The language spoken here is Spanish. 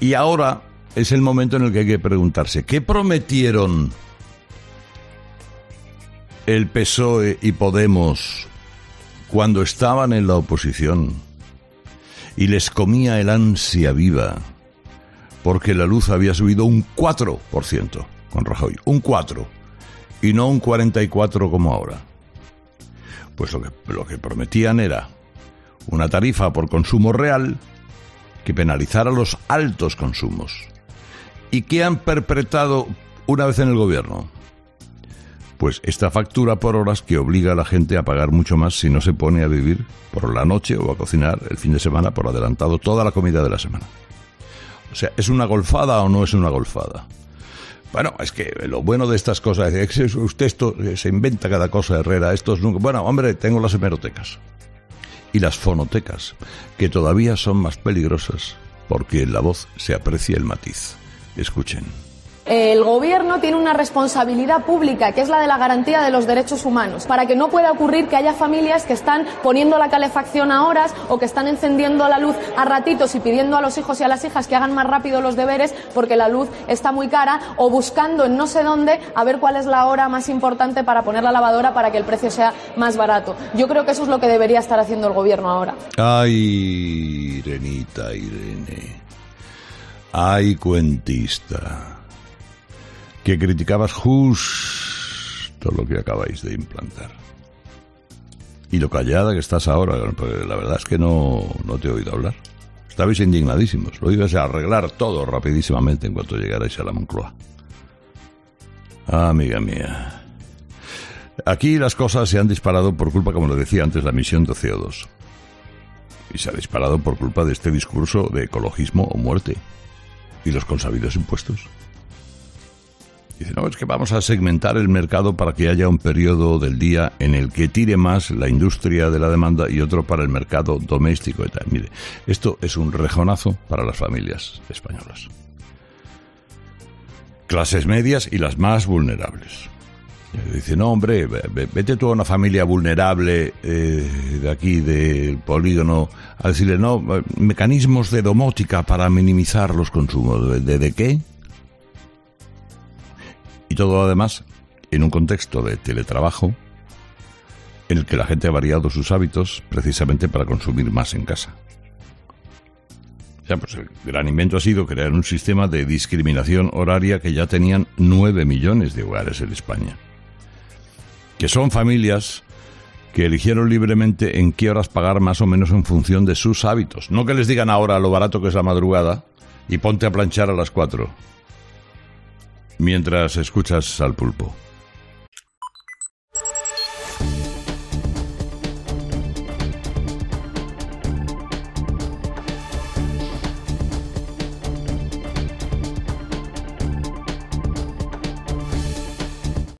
Y ahora es el momento en el que hay que preguntarse, ¿qué prometieron el PSOE y Podemos cuando estaban en la oposición y les comía el ansia viva porque la luz había subido un 4% con Rajoy, un 4 y no un 44 como ahora? Pues lo que, lo que prometían era una tarifa por consumo real que penalizara los altos consumos. ¿Y qué han perpetrado una vez en el gobierno? Pues esta factura por horas que obliga a la gente a pagar mucho más si no se pone a vivir por la noche o a cocinar el fin de semana por adelantado toda la comida de la semana. O sea, ¿es una golfada o no es una golfada? Bueno, es que lo bueno de estas cosas es que usted esto, se inventa cada cosa, Herrera. Esto es nunca. Bueno, hombre, tengo las hemerotecas y las fonotecas, que todavía son más peligrosas porque en la voz se aprecia el matiz. Escuchen el gobierno tiene una responsabilidad pública, que es la de la garantía de los derechos humanos, para que no pueda ocurrir que haya familias que están poniendo la calefacción a horas o que están encendiendo la luz a ratitos y pidiendo a los hijos y a las hijas que hagan más rápido los deberes porque la luz está muy cara o buscando en no sé dónde a ver cuál es la hora más importante para poner la lavadora para que el precio sea más barato. Yo creo que eso es lo que debería estar haciendo el gobierno ahora. Ay, Irenita, Irene. Ay, cuentista que criticabas justo lo que acabáis de implantar. Y lo callada que estás ahora, la verdad es que no, no te he oído hablar. Estabais indignadísimos, lo ibas a arreglar todo rapidísimamente en cuanto llegarais a la Moncloa. amiga mía. Aquí las cosas se han disparado por culpa, como lo decía antes, la misión de CO2. Y se ha disparado por culpa de este discurso de ecologismo o muerte. Y los consabidos impuestos. Dice, no, es que vamos a segmentar el mercado para que haya un periodo del día en el que tire más la industria de la demanda y otro para el mercado doméstico y. Mire, esto es un rejonazo para las familias españolas. Clases medias y las más vulnerables. Dice, no, hombre, vete tú a una familia vulnerable eh, de aquí, del polígono, a decirle, no, mecanismos de domótica para minimizar los consumos. ¿De, de qué? Y todo además en un contexto de teletrabajo en el que la gente ha variado sus hábitos precisamente para consumir más en casa. Pues el gran invento ha sido crear un sistema de discriminación horaria que ya tenían 9 millones de hogares en España. Que son familias que eligieron libremente en qué horas pagar más o menos en función de sus hábitos. No que les digan ahora lo barato que es la madrugada y ponte a planchar a las 4 mientras escuchas al pulpo.